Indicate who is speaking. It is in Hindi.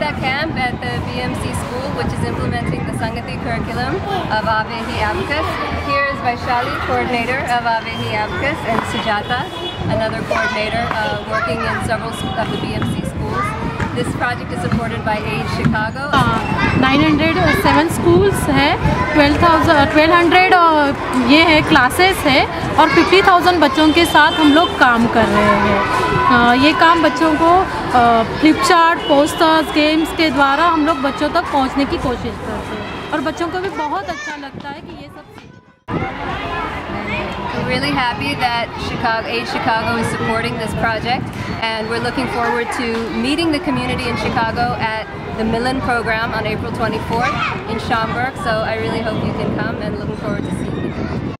Speaker 1: that camp at the BMC school, which is implementing the Sangati curriculum of Avehi Abacus. Here is Vaishali, coordinator of Avehi Abacus, and Sujata, another coordinator uh, working in several of the BMC schools. This project is supported by Age Chicago.
Speaker 2: Hundred seven schools है ट्वेल्व थाउज़ेंड ट्वेल्व हंड्रेड ये है क्लासेस है और फिफ्टी थाउज़ेंड बच्चों के साथ हम लोग काम कर रहे हैं ये काम बच्चों को फ्लिपचार्ट पोस्टर्स गेम्स के द्वारा हम लोग बच्चों तक पहुंचने की कोशिश करते हैं और बच्चों को भी बहुत अच्छा लगता है कि ये सब सीख
Speaker 1: We're really happy that Chicago, Age Chicago is supporting this project, and we're looking forward to meeting the community in Chicago at the Millen program on April 24th in Schaumburg. So I really hope you can come, and looking forward to seeing you.